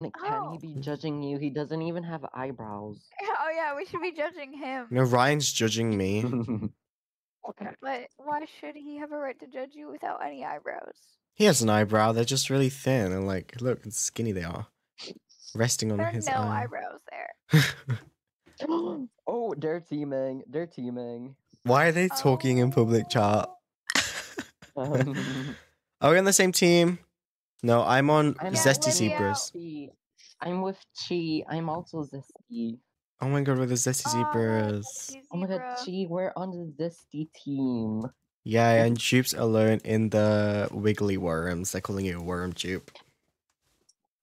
Can Oh. he be judging you? He doesn't even have eyebrows. Oh yeah, we should be judging him. No, Ryan's judging me. Okay, but why should he have a right to judge you without any eyebrows? He has an eyebrow. They're just really thin and like, look, how skinny they are. Resting on There are his no eye. eyebrows there. oh, they're teaming. They're teaming. Why are they talking in public chat? Um, Are we on the same team? No, I'm on I'm Zesty Zebras. Chi. I'm with Chi. I'm also Zesty. Oh my god, we're the Zesty oh, Aw, Zebras. Zesty Oh my god. Chi, we're on the Zesty team. Yeah, and Jupe's alone in the wiggly worms. They're calling you a worm, Jupe.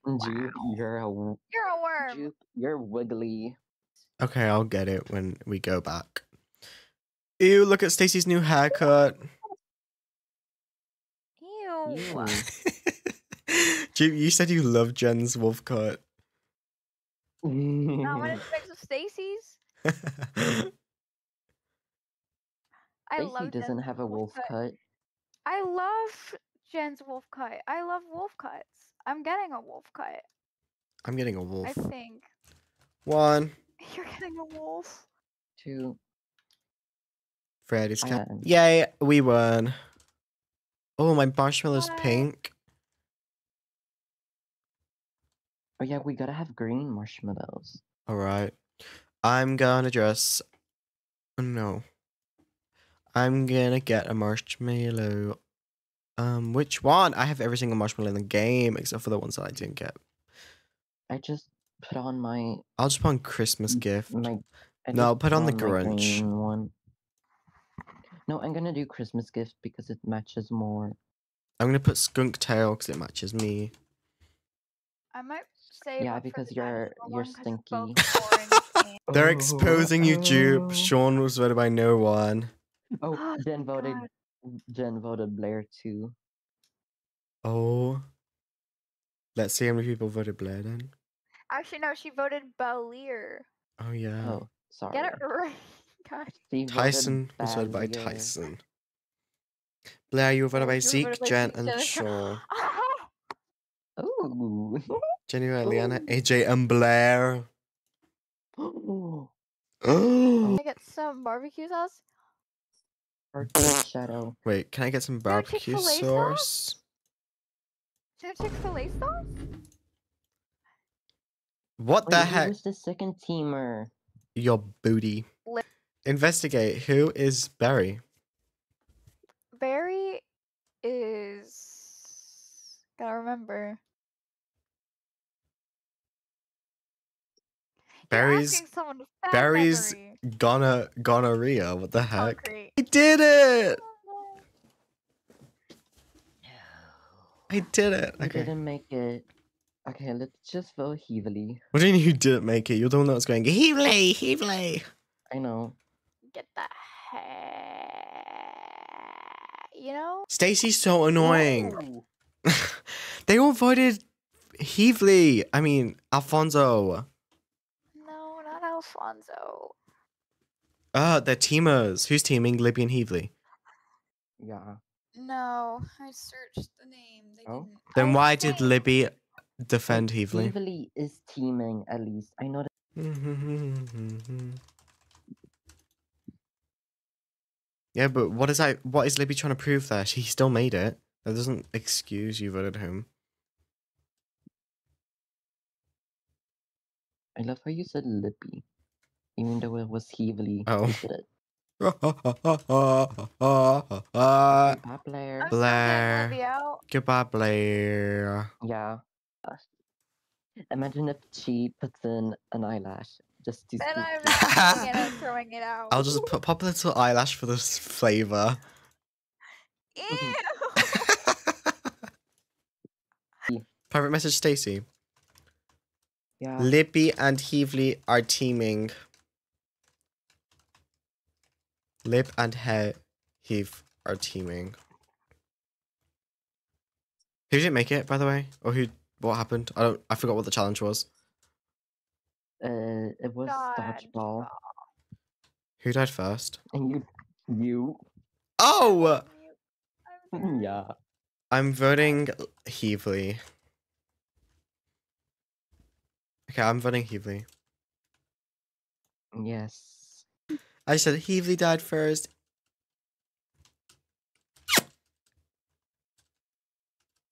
Jupe, you're a w- You're a worm. Jupe, you're wiggly. Okay, I'll get it when we go back. Ew, look at Stacy's new haircut. Ew. Ew. Jupe, you said you love Jen's wolf cut. Not when it's mixed with Stacy's. I Stacy love doesn't Jen's have a wolf cut. I love Jen's wolf cut. I love wolf cuts. I'm getting a wolf cut. I'm getting a wolf. I think One. you're getting a wolf. Two. Fred is I cat. Yay, we won. Oh, my marshmallow's What? pink. Oh yeah, we gotta have green marshmallows. Alright. I'm gonna dress. oh, No. I'm gonna get a marshmallow. Um, which one? I have every single marshmallow in the game except for the ones that I didn't get. I just put on my I'll just put on Christmas gift. my. I No, just put on the Grinch. one. No, I'm gonna do Christmas gift because it matches more. I'm gonna put skunk tail because it matches me. I might say Yeah, because you're- you're stinky. They're oh, oh, exposing you, Jupe. oh. Sean was voted by no one. Oh, Jen voted. God. Jen voted Blair too. Oh. Let's see how many people voted Blair then. Actually, no, she voted Belier. Oh yeah. Oh, sorry. Get it right. God. She voted Tyson was voted by Ballier. Tyson. Blair, you were voted Oh, by you Zeke, voted Jen, Zeke, and Jen, Sean. Ooh. Jenny, Liana, Ooh. AJ, and Blair. Oh. Can I get some barbecue sauce? Shadow. Wait, can I get some barbecue sauce? sauce? Is there Chick Fil A sauce? What the Wait, heck? Who's the second teamer? Your booty. Li- Investigate. Who is Barry? Barry is. Gotta remember. Barry's asking someone with bad Barry's memory. gonna gonorrhea. What the Oh, heck? great. I did it! Oh, I did it. I Okay. didn't make it. Okay, let's just vote heavily. What do you mean you didn't make it? You're the one that was going heavely, heavily. I know. Get the heck. You know? Stacy's so annoying. Whoa. they all voted Heavely. I mean, Alfonso. No, not Alfonso. Uh, they're teamers. Who's teaming? Libby and Heavely. Yeah. No, I searched the name. They Oh. didn't. Then I why did Libby defend Heavely? Heavily is teaming at least. I know that. yeah, but what is I? What is Libby trying to prove there? She still made it. That doesn't excuse you voted him. I love how you said Lippy. Even though it was Heavely. Oh. You said it. Goodbye, Goodbye, Blair. I'm still getting Blair. Libby out. Blair. Yeah. Imagine if she puts in an eyelash just to Then I'm you. not it. I'm throwing it out. I'll just put pop a little eyelash for this flavor. Ew. Private message, Stacy. Yeah. Libby and Heavely are teaming. Lib and he- Heave are teaming. Who didn't make it, by the way? Or who? What happened? I don't. I forgot what the challenge was. Uh, it was dodgeball. Who died first? And you. You. Oh, yeah. I'm voting Heavely. Okay, I'm voting Heavely. Yes. I said Heavely died first.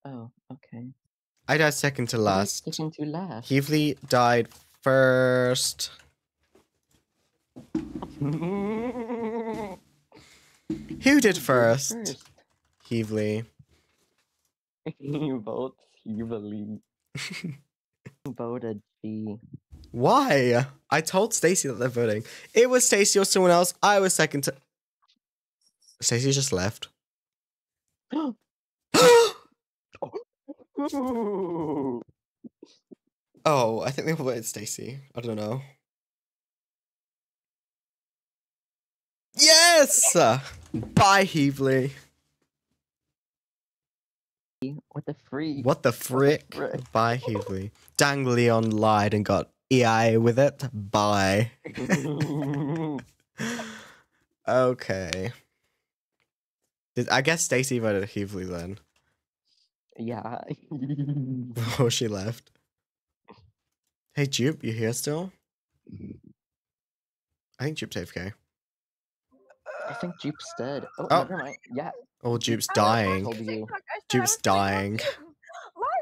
Oh, okay. I died second to What are you last. sticking to last. Heavely died first. Who did first? Heavely. you vote Heavely. Voted G. Why? I told Stacy that they're voting. It was Stacy or someone else. I was second to. Stacy just left. oh, I think they voted Stacy. I don't know. Yes! Bye, Heavely. what the freak? What the frick? frick? Bye, Heavely. Dang Leon lied and got EI with it. Bye. okay. Did, I guess Stacy voted Heavely then. yeah. Before she left. Hey, Jupe, you here still? I think Jupe's AFK. I think Jupe's dead. Oh, Oh. never mind. Yeah. Oh, Jupe's I was dying. Told you. TikTok, I said I Jupe's dying. too.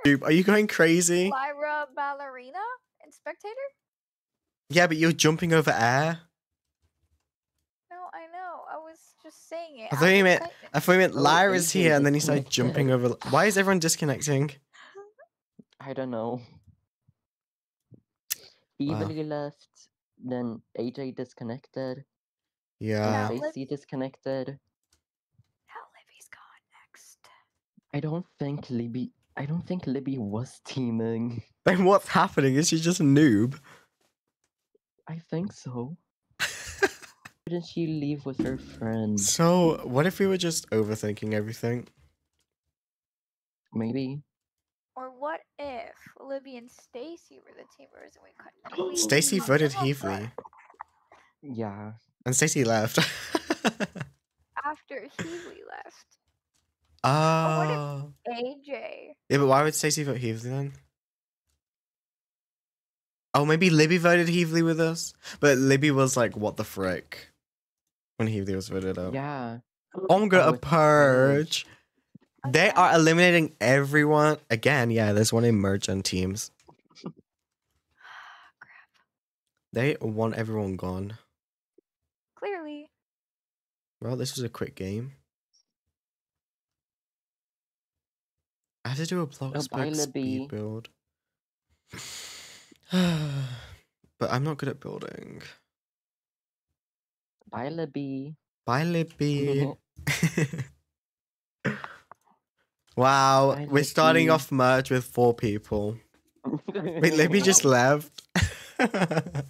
Jupe, are you going crazy? Lyra Ballerina and Spectator? Yeah, but you're jumping over air. No, I know. I was just saying it. I out thought of you meant- I thought you meant Lyra's here, and then he started jumping over. Why is everyone disconnecting? I don't know. Wow. Evilly left. Then AJ disconnected. Yeah. Lib- Stacy disconnected. Now Libby's gone next. I don't think Libby. I don't think Libby was teaming. Then what's happening? Is she just a noob? I think so. Didn't she leave with her friend? So, what if we were just overthinking everything? Maybe. Or what if Libby and Stacy were the teamers and we couldn't? Oh, Stacy voted them Yeah. and Stacy left. after Healy left. Oh. Ah. AJ. Yeah, but why would Stacy vote Heavely then? Oh, maybe Libby voted Heavely with us, but Libby was like, "What the frick?" when Heavely was voted out. Yeah. Oh my god, a it's purge! They are eliminating everyone again. Yeah, there's one in merge on teams. Crap. They want everyone gone. Clearly. Well, this was a quick game. I have to do a block Oh, spec speed build. but I'm not good at building. Bye, Libby. Bye, Libby. wow, we're starting off merge with four people. Wait, Libby just left.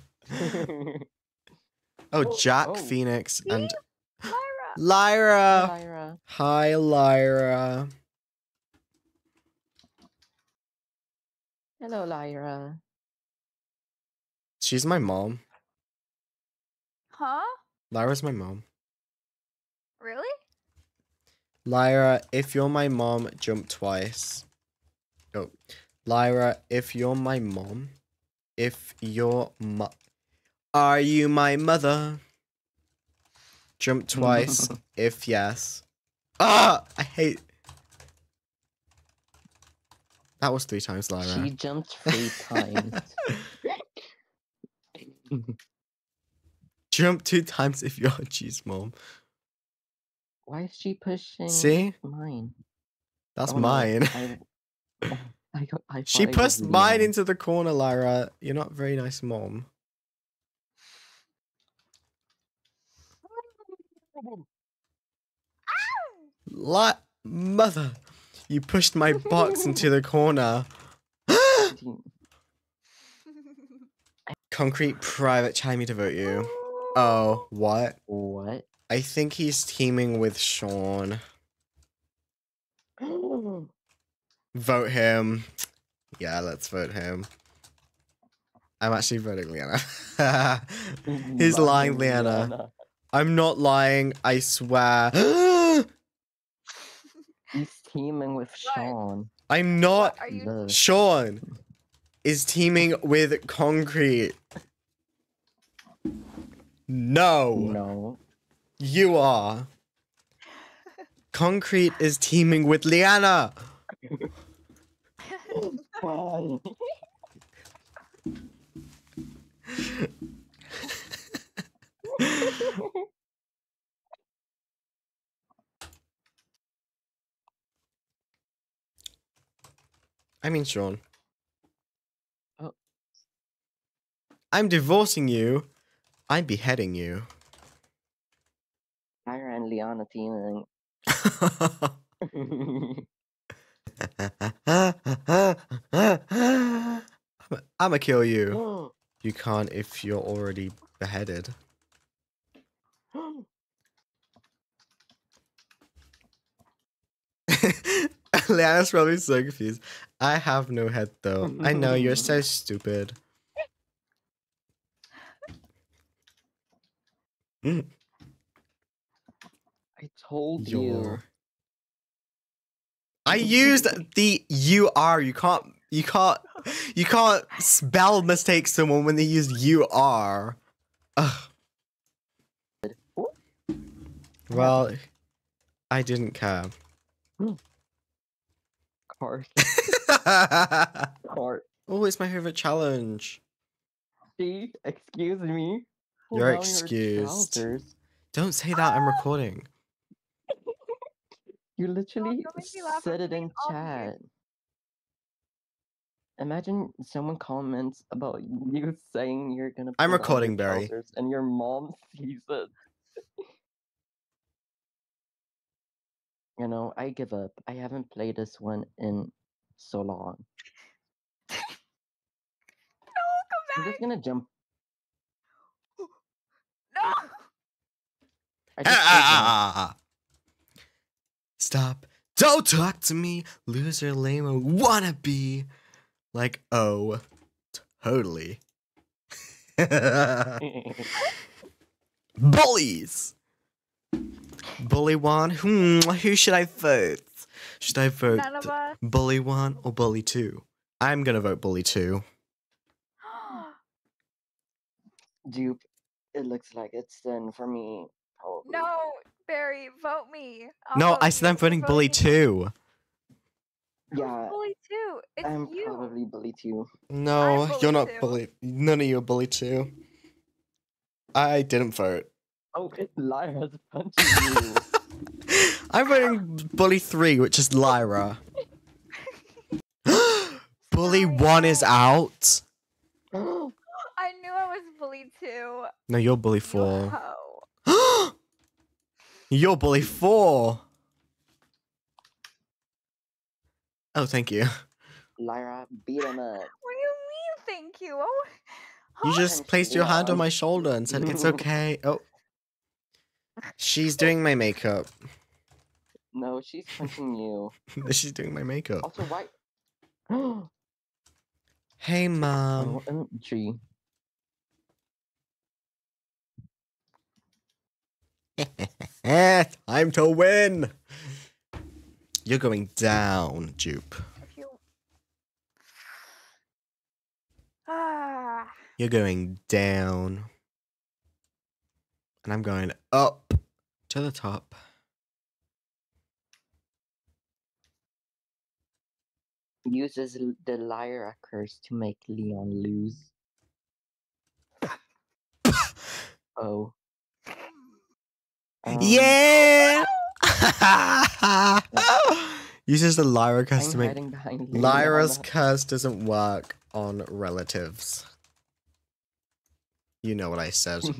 Oh, oh, Jack, Oh. Phoenix, and Lyra. Lyra. Lyra. Hi, Lyra. Hello, Lyra. She's my mom. Huh? Lyra's my mom. Really? Lyra, if you're my mom, jump twice. Oh, Lyra, if you're my mom, if you're my, are you my mother? Jump twice, if yes. Ah, I hate. That was three times, Lyra. She jumped three times. Jump two times if you're G's mom. Why is she pushing See, mine? that's Oh, mine. I, I, got- I She pushed mine into the corner, Lyra. You're not a very nice mom. Li- mother, you pushed my box into the corner. Concrete private me to vote you. Oh, what? What? I think he's teaming with Sean. Vote him. Yeah, let's vote him. I'm actually voting Leanna. He's lying, Leanna. I'm not lying, I swear. He's teaming with Sean. I'm not Are you Sean. is teaming with Concrete. No, No. you are. Concrete is teaming with Liana. Fine. I mean, Sean. Oh. I'm divorcing you. I'm beheading you. Tyra and Liana teaming. I'm gonna kill you. Mm. You can't if you're already beheaded. Liana's probably so confused. I have no head though. I know you're so stupid. Mm, I told you. I used the you are. You can't. You can't. You can't spell mistake someone when they use you are. Ugh. Well, I didn't care. Cart. oh, it's my favorite challenge. See? Excuse me. Pull You're down your excused. Don't say that. I'm recording. You literally don't make me laugh, said it in being chat. Imagine someone comments about you saying you're gonna. I'm pull down your recording, Barry. And your mom sees it. you know, I give up. I haven't played this one in so long. No, come back. I'm just gonna jump. No. I just said. Stop. Don't talk to me, loser, lame, wannabe. Like, oh, totally. Bullies. Bully one. Hmm, who should I vote? Should I vote None of us. bully one or bully two? I'm gonna vote bully two. Dupe. It looks like it's then for me. Probably. no, Barry, vote me. I'll no, vote I said you. I'm voting Vote bully me. two. Who's Yeah, bully 2. It's I'm you. probably bully 2. No, bully you're not two. bully. None of you are bully two. I didn't vote. Oh, Lyra's punching you. I'm voting bully three, which is Lyra. bully one is out. I knew I was bully 2. No, you're bully You four. hoe. you're bully four. Oh, thank you. Lyra, beat him up. What do you mean, thank you? Oh, You just placed your hand on my shoulder and said it's okay. Oh. She's doing my makeup. No, she's punching you. She's doing my makeup. Also, why? oh, Hey, mom. OMG. Time to win. You're going down, Jupe. Ah, You're going down. And I'm going up to the top. Uses the Lyra curse to make Leon lose. oh. Um, yeah! Uses the Lyra curse I'm to make. hiding behind Leon. Lyra's curse doesn't work on relatives. You know what I said.